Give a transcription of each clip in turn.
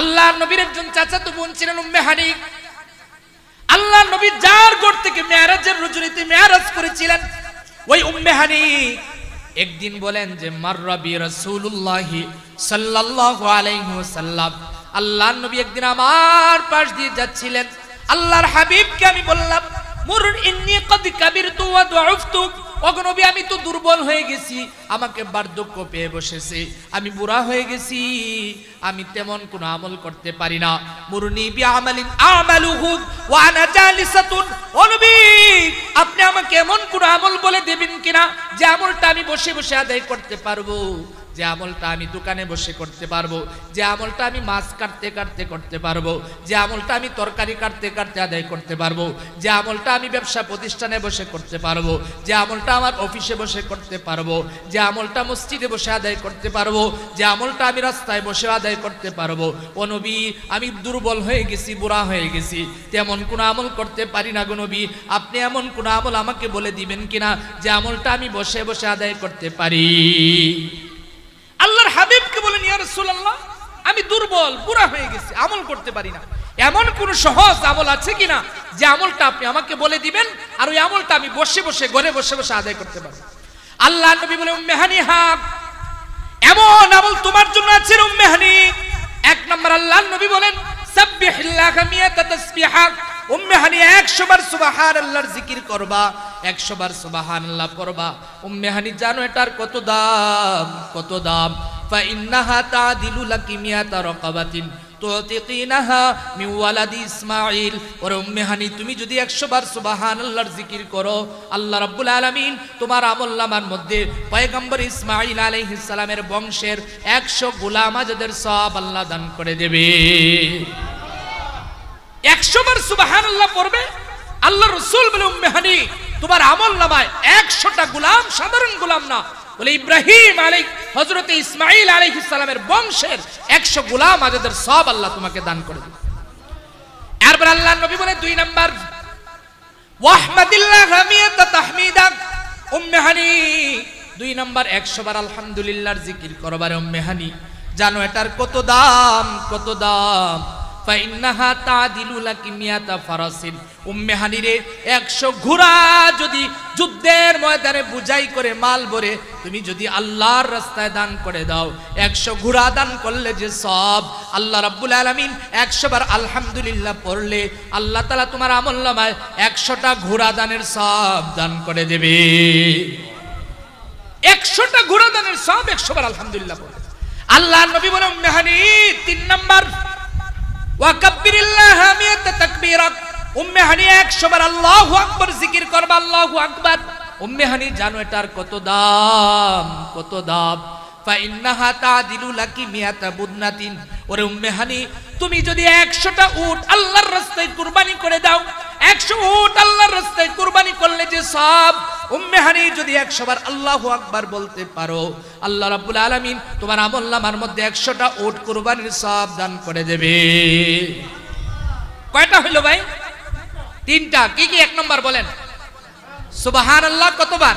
আল্লাহ নবীর একজন চাচাতো বোন ছিলেন উম্মে হানি আল্লাহ নবী যার ঘর থেকে মেয়ারাজের রজনীতে মেয়ারাজ করেছিলেন, ওই উম্মে হানি একদিন বলেন যে মাররাবি রাসূলুল্লাহ সাল্লাল্লাহু আলাইহি ওয়াসাল্লাম। আল্লাহ নবী একদিন আমার পাশ দিয়ে যাচ্ছিলেন। আল্লাহর হাবিবকে আমি বললাম মুরুন ইন্নী কদ কাবিরতু ওয়া দুআফতু। অগনবী আমি তো দুর্বল হয়ে গেছি। আমাকে বার্ধক্য পেয়ে বসেছে। আমি বুড়া হয়ে গেছি। আমি তেমন কোন আমল করতে পারি না। মুরুনি আমালিন আমালুহু ওয়া আনা জালিসাতুন। ও আপনি আমাকে এমন কোন আমল বলে দেবেন কিনা? যে আমলটা আমি বসে বসে আদায় করতে পারব। যে আমলটা আমি দোকানে বসে করতে পারব। যে আমলটা আমি মাছ কাটতে কাটতে করতে পারব। যে আমলটা আমি তরকারি কাটতে কাটতে আদায় করতে পারব। যে আমলটা আমি ব্যবসা প্রতিষ্ঠানে বসে করতে পারব। যে আমলটা আমার অফিসে বসে করতে পারব, যে আমলটা মসজিদে বসে আদায় করতে পারব, যে আমলটা আমি রাস্তায় বসে আদায় করতে পারব। ও নবী, আমি দুর্বল হয়ে গেছি, বুড়া হয়ে গেছি। তেমন কোনো আমল করতে পারি না গো নবী। আপনি এমন কোনো আমল আমাকে বলে দিবেন কিনা, যে আমলটা আমি বসে বসে আদায় করতে পারি? আল্লাহর হাবিবকে বলেন, ইয়া রাসূলুল্লাহ, আমি দুর্বল পুরা হয়ে গেছি, আমল করতে পারি না। এমন কোন সহজ আমল আছে কিনা যে আমলটা আপনি আমাকে বলে দিবেন আর ওই আমলটা আমি বসে বসে, ঘরে বসে বসে আদায় করতে পারব। আল্লাহ নবী বলে, উম্মে হানি হাক এমন আমল তোমার জন্য আছে রে উম্মে এক নম্বর আল্লাহ নবী বলেন, সাব্বিহিল্লাহ মিয়াতা তাসবিহা। উম্মে হানি 100 বার সুবহানাল্লাহর জিকির করবা 100 বার সুবহানাল্লাহ পড়বা উম্মে হানি, জানো এটার কত দাম কত দাম? ফা ইন্নাহা তাদিলু লাকি মিয়াতা রাকাবাতিন। ইসমাঈল। ওরে উম্মে হানি, তুমি যদি 100 বার সুবহানাল্লাহর জিকির করো, আল্লাহ রাব্বুল আলামিন তোমার আমলনামার মধ্যে পয়গম্বর ইসমাঈল আলাইহিস বংশের 100 গোলাম আজাদের সওয়াব আল্লাহ দান করে দেবে। একশো বার আল্লাহ বলে, উম্মে হানি, তোমার একশোটা গুলাম, সাধারণ গুলাম না বলে ইব্রাহিম আলাই হজরতে ইসমাইল আলাইহিস সালামের বংশের একশো গুলাম আজাদের সব আল্লাহ তোমাকে দান করে দেবে। এরপর আল্লাহ নবী বলে দুই নাম্বার, ওয়াহমাদিল্লাহ হামিয়াত তাহমিদা উম্মে হানি। দুই নাম্বার, একশো বার আলহামদুলিল্লাহর জিকির করবার উম্মে হানি। জানো এটার কত দাম কত দাম। ফাইন্নাহা তাদিলু লাকি মিয়াতা ফারাসিন। উম্মে হানিরে 100 ঘোড়া যদি যুদ্ধের ময়দানে বুঝাই করে মাল ভরে, তুমি যদি আল্লাহর রাস্তায় দান করে দাও 100 ঘোড়া দান করলে যে সব, আল্লাহ রাব্বুল আলামিন 100 বার আলহামদুলিল্লাহ পড়লে, আল্লাহ তাআলা তোমার আমলনামায় 100টা ঘোড়া দানের সব দান করে দেবে। 100টা ঘোড়া দানের সব 100 বার আলহামদুলিল্লাহ পড়লে। আল্লাহ নবী বলে, উম্মে হানি তিন নাম্বার ওয়াকাব্বিরিল্লাহ মিয়াত তাকবীরা উম্মে হানি 100 বার আল্লাহু আকবার জিকির করবা, আল্লাহু আকবার। উম্মে হানি জানো এটার কত দাম কত দাম? ফাইন্নাহা লাকি মিয়াতা বুদনাতিন। ওরে উম্মে হানি, তুমি যদি 100টা উট আল্লাহর রাস্তায় কুরবানি করে দাও 100 উট যে সব উম্মে হানি যদি 100 বার আল্লাহু আকবার বলতে পারো, আল্লাহ রাব্বুল আলামিন তোমার আমলনামার মধ্যে 100টা উট কুরবানির সব দান করে দেবে। কয়টা হইল ভাই? তিনটা। কি কি? এক নম্বর বলেন। সুবহানাল্লাহ, কতবার?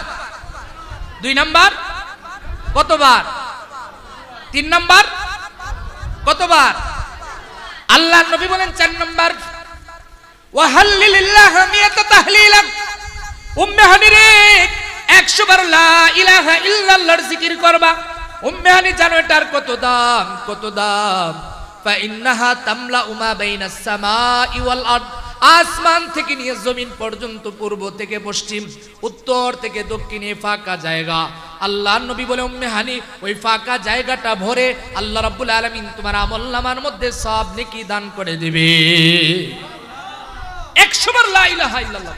দুই নাম্বার? কতবার? তিন নম্বর? কতবার? আল্লাহ নবী বলেন চার নম্বর। ওয়াহাল্লিলিল্লাহ মিয়াতা তাহলিলা। ইলাহা ইল্লাল্লাহর জিকির করবা। উম্মে জানো এটার কত দাম কত দাম? তামলা উমা বাইনাস সামাই ওয়াল আরদ। আসমান থেকে নিয়ে জমিন পর্যন্ত, পূর্ব থেকে পশ্চিম, উত্তর থেকে দক্ষিণে ফাঁকা জায়গা। আল্লাহ নবী বলে, উম্মে হানি, ওই ফাঁকা জায়গাটা ভরে আল্লাহ রাব্বুল আলামিন তোমার আমলনামার মধ্যে সব নেকি দান করে দিবে। 100 বার লা ইলাহা ইল্লাল্লাহ।